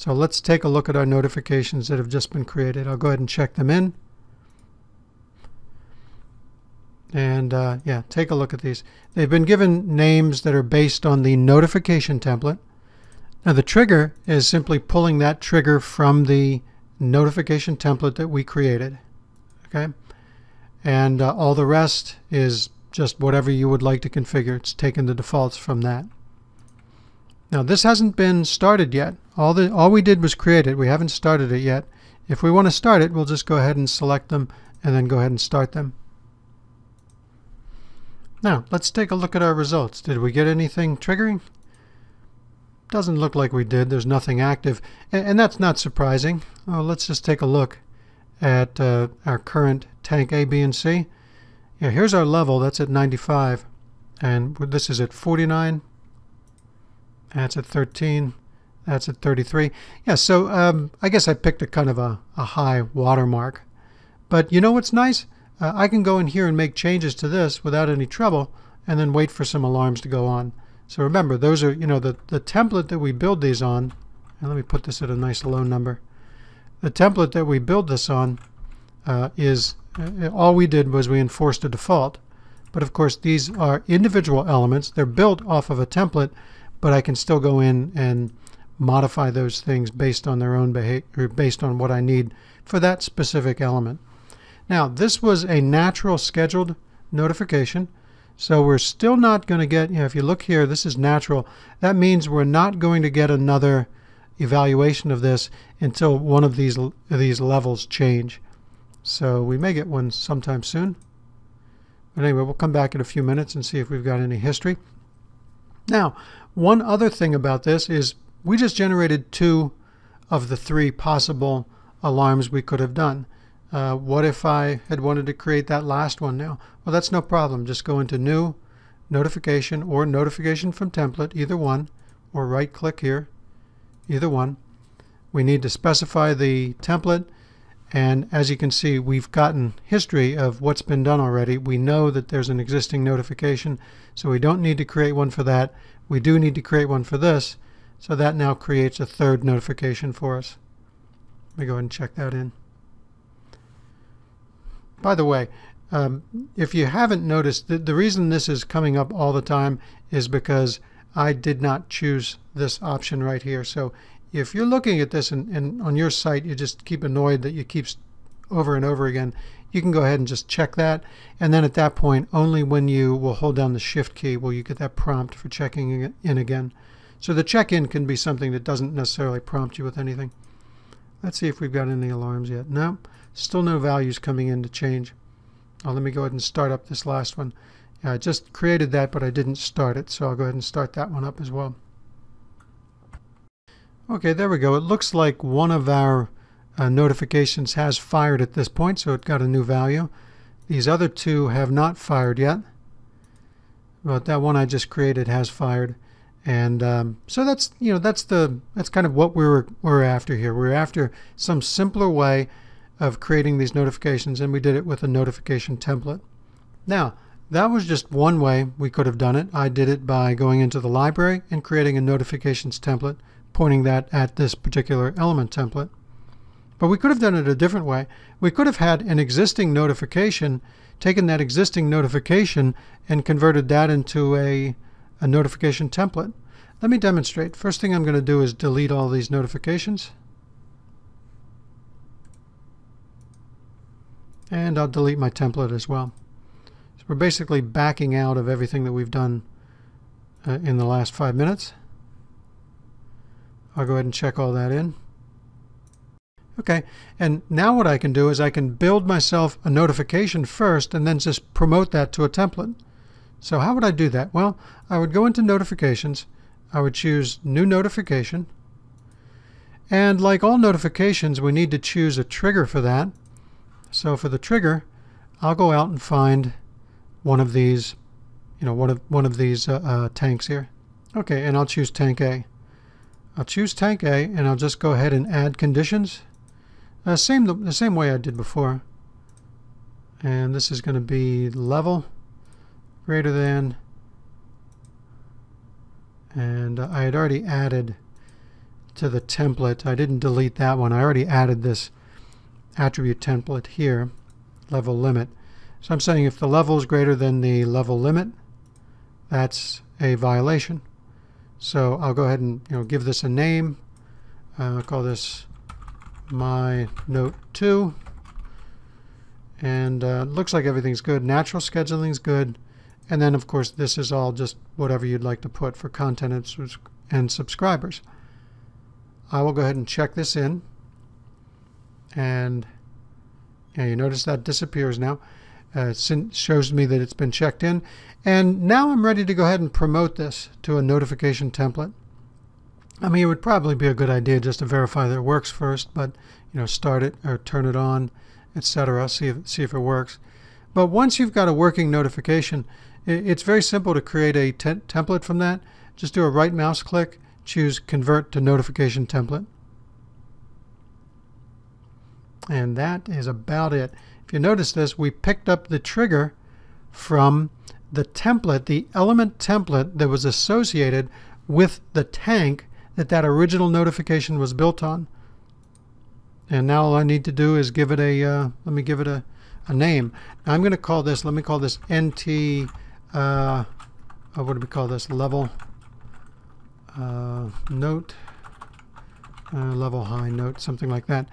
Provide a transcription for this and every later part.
So let's take a look at our notifications that have just been created. I'll go ahead and check them in. And uh, yeah, take a look at these. They've been given names that are based on the notification template. Now the trigger is simply pulling that trigger from the notification template that we created. Okay, And uh, all the rest is just whatever you would like to configure. It's taken the defaults from that. Now this hasn't been started yet. All, the, all we did was create it. We haven't started it yet. If we want to start it, we'll just go ahead and select them and then go ahead and start them. Now, let's take a look at our results. Did we get anything triggering? Doesn't look like we did. There's nothing active. And, and that's not surprising. Oh, let's just take a look at uh, our current tank A, B, and C. Yeah, here's our level. That's at 95. And this is at 49. That's at 13. That's at 33. Yeah, so um, I guess I picked a kind of a, a high watermark. But you know what's nice? uh, I can go in here and make changes to this without any trouble and then wait for some alarms to go on. So remember, those are, you know, the, the template that we build these on, and let me put this at a nice low number. The template that we build this on uh, is, uh, all we did was we enforced a default. But of course, these are individual elements. They're built off of a template, but I can still go in and modify those things based on their own behavior, based on what I need for that specific element. Now, this was a natural scheduled notification. So we're still not going to get, you know, if you look here, this is natural. That means we're not going to get another evaluation of this until one of these these levels change. So we may get one sometime soon. But anyway, we'll come back in a few minutes and see if we've got any history. Now, one other thing about this is we just generated two of the three possible alarms we could have done. Uh, what if I had wanted to create that last one now? Well, that's no problem. Just go into New, Notification, or Notification from Template, either one, or right click here, either one. We need to specify the template, and as you can see, we've gotten history of what's been done already. We know that there's an existing notification, so we don't need to create one for that. We do need to create one for this, so that now creates a third notification for us. Let me go ahead and check that in. By the way, um, if you haven't noticed, the, the reason this is coming up all the time is because I did not choose this option right here. So if you're looking at this and, and on your site you just keep annoyed that you keep over and over again, you can go ahead and just check that. And then at that point, only when you will hold down the shift key will you get that prompt for checking in again. So the check-in can be something that doesn't necessarily prompt you with anything. Let's see if we've got any alarms yet. No. Still no values coming in to change. Oh, let me go ahead and start up this last one. Yeah, I just created that, but I didn't start it, so I'll go ahead and start that one up as well. Okay, there we go. It looks like one of our uh, notifications has fired at this point, so it got a new value. These other two have not fired yet, but that one I just created has fired. And um, so that's you know that's the that's kind of what we're we're after here. We're after some simpler way of creating these notifications and we did it with a notification template. Now, that was just one way we could have done it. I did it by going into the library and creating a notifications template, pointing that at this particular element template. But we could have done it a different way. We could have had an existing notification, taken that existing notification and converted that into a, a notification template. Let me demonstrate. First thing I'm going to do is delete all these notifications. And I'll delete my template as well. So we're basically backing out of everything that we've done uh, in the last five minutes. I'll go ahead and check all that in. Okay, and now what I can do is I can build myself a notification first and then just promote that to a template. So how would I do that? Well, I would go into notifications, I would choose new notification, and like all notifications, we need to choose a trigger for that. So for the trigger, I'll go out and find one of these, you know, one of one of these uh, uh, tanks here. Okay, and I'll choose tank A. I'll choose tank A, and I'll just go ahead and add conditions. Uh, same the, the same way I did before. And this is going to be level greater than, and I had already added to the template. I didn't delete that one. I already added this attribute template here, level limit. So I'm saying if the level is greater than the level limit, that's a violation. So I'll go ahead and you know give this a name. Uh, call this my note 2 and uh, looks like everything's good. Natural scheduling is good. And then, of course, this is all just whatever you'd like to put for content and, and subscribers. I will go ahead and check this in. And yeah, you notice that disappears now. Uh, it shows me that it's been checked in. And now I'm ready to go ahead and promote this to a notification template. I mean, it would probably be a good idea just to verify that it works first, but you know, start it or turn it on etc. See if, see if it works. But once you've got a working notification, it's very simple to create a te template from that. Just do a right mouse click, choose Convert to Notification Template. And that is about it. If you notice this, we picked up the trigger from the template, the element template that was associated with the tank that that original notification was built on. And now all I need to do is give it a, uh, let me give it a, a name. Now I'm going to call this, let me call this NT, uh, what do we call this, level uh, note, uh, level high note, something like that.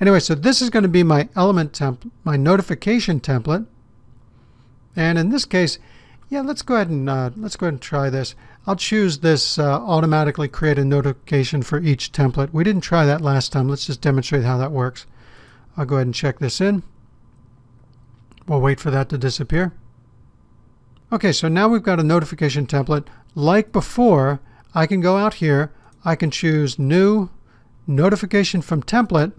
Anyway, so this is going to be my element temp, my notification template. And in this case, yeah, let's go ahead and uh, let's go ahead and try this. I'll choose this uh, automatically create a notification for each template. We didn't try that last time. Let's just demonstrate how that works. I'll go ahead and check this in. We'll wait for that to disappear. Okay, so now we've got a notification template. Like before, I can go out here. I can choose New Notification from Template.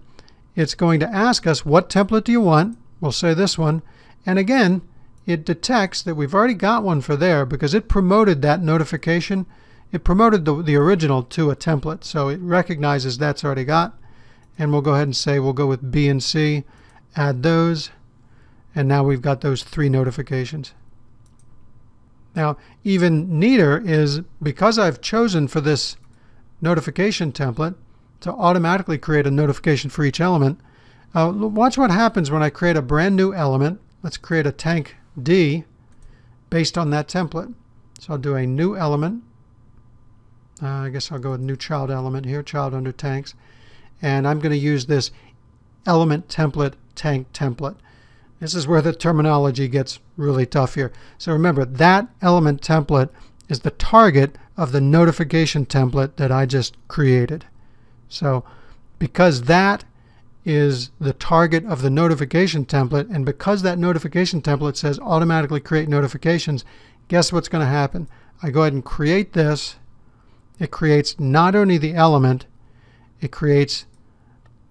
It's going to ask us what template do you want. We'll say this one. And again, it detects that we've already got one for there because it promoted that notification. It promoted the, the original to a template. So it recognizes that's already got. And we'll go ahead and say we'll go with B and C, add those. And now we've got those three notifications. Now, even neater is because I've chosen for this notification template to automatically create a notification for each element, uh, watch what happens when I create a brand new element. Let's create a tank D based on that template. So I'll do a new element. Uh, I guess I'll go with new child element here, child under tanks. And I'm going to use this element template tank template. This is where the terminology gets really tough here. So remember, that element template is the target of the notification template that I just created. So because that is the target of the notification template. And because that notification template says automatically create notifications, guess what's going to happen? I go ahead and create this. It creates not only the element, it creates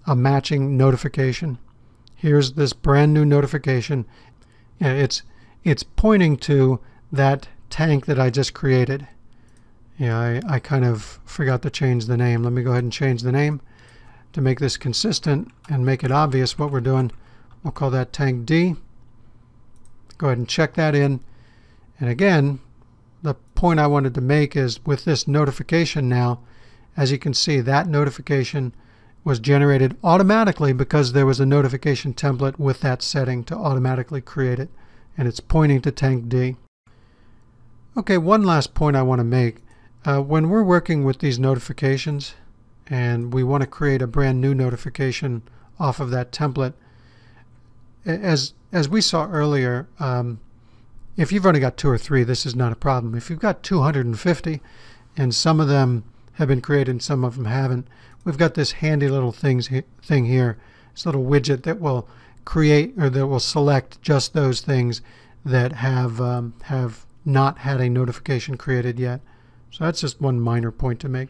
a matching notification. Here's this brand new notification. It's, it's pointing to that tank that I just created. Yeah, I, I kind of forgot to change the name. Let me go ahead and change the name to make this consistent and make it obvious what we're doing, we'll call that tank D. Go ahead and check that in. And again, the point I wanted to make is with this notification now, as you can see, that notification was generated automatically because there was a notification template with that setting to automatically create it. And it's pointing to tank D. Okay, one last point I want to make. Uh, when we're working with these notifications, and we want to create a brand new notification off of that template. As, as we saw earlier, um, if you've only got two or three, this is not a problem. If you've got 250 and some of them have been created and some of them haven't, we've got this handy little things thing here, this little widget that will create or that will select just those things that have um, have not had a notification created yet. So that's just one minor point to make.